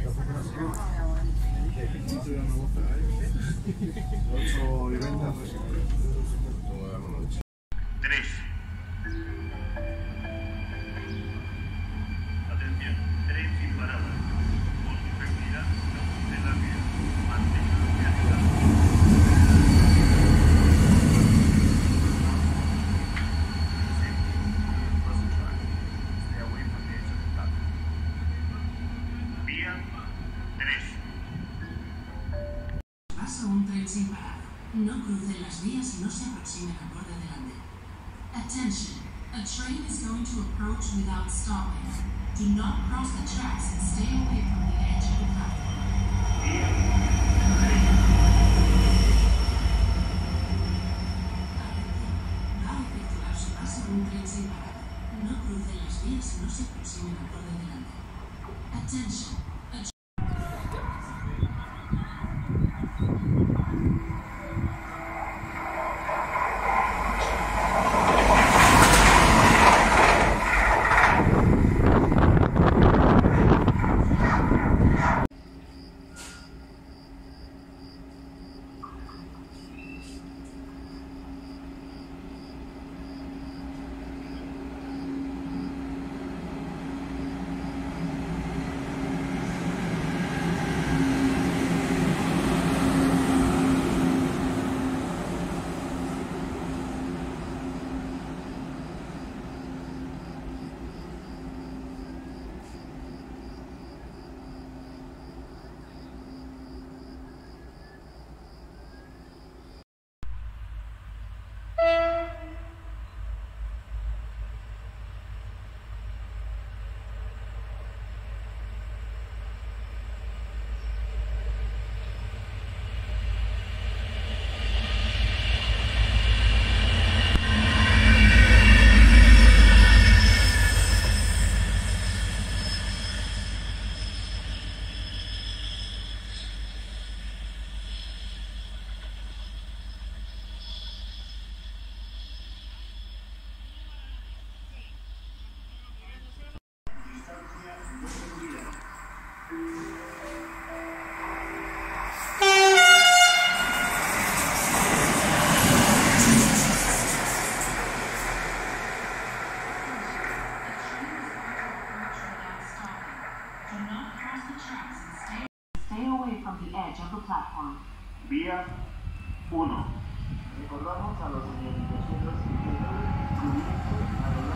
ないよ。Attention. A train is going to approach without stopping. Do not cross the tracks and stay away from the edge of the platform. Attention. 1. Recordamos a los señores 259 a los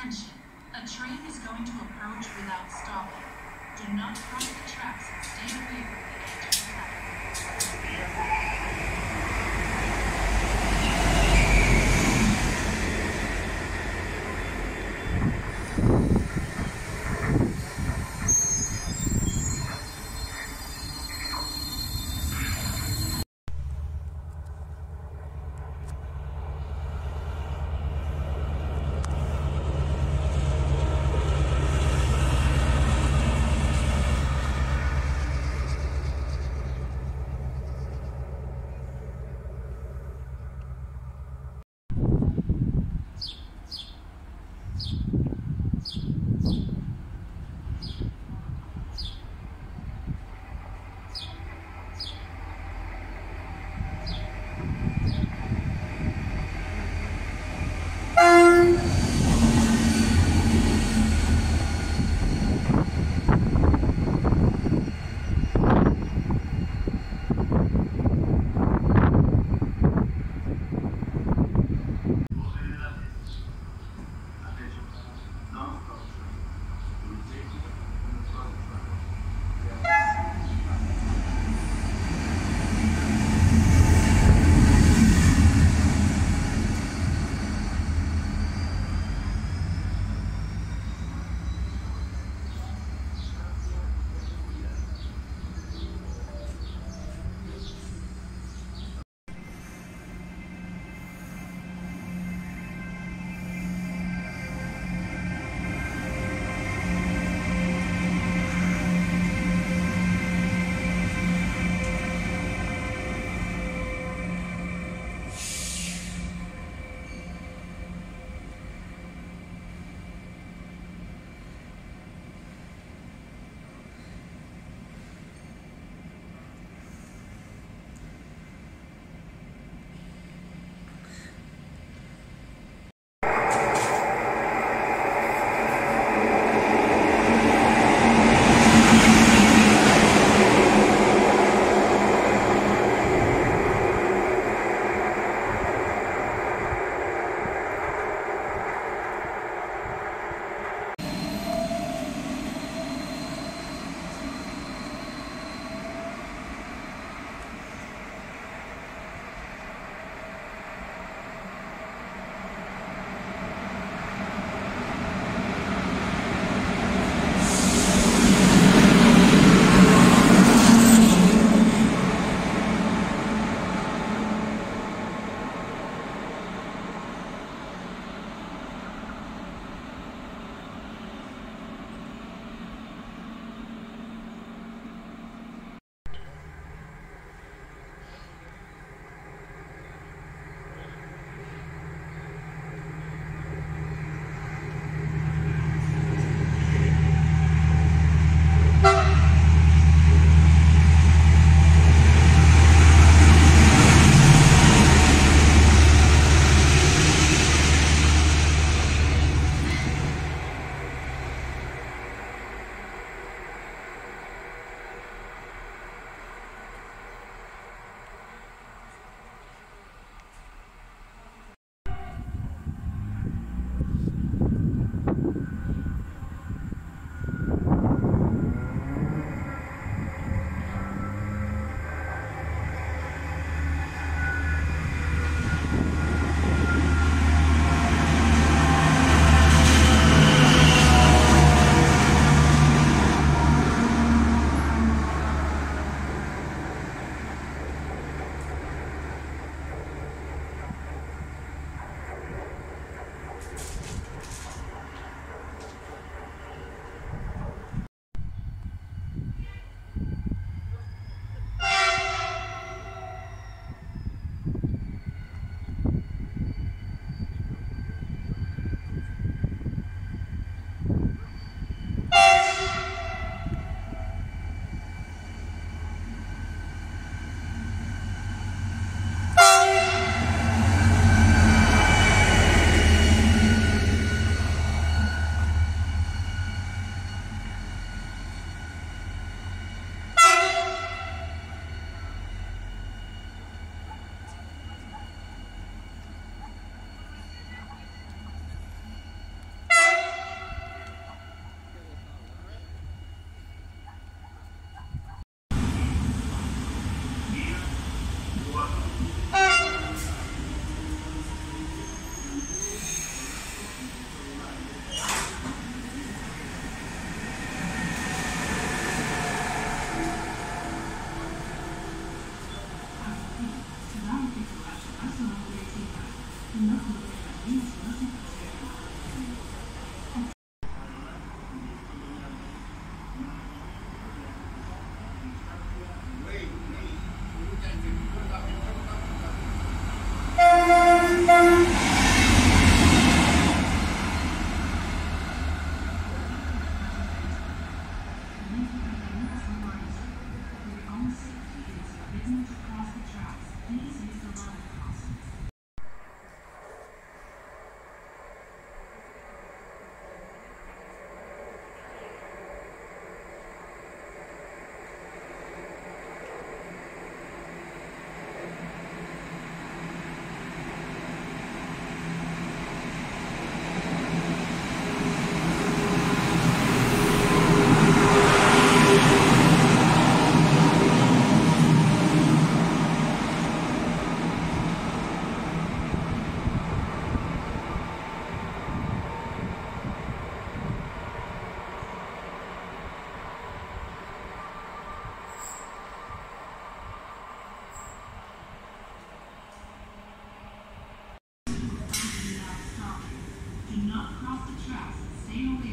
Attention. A train is going to approach without stopping. Do not cross the tracks stay away Stay away.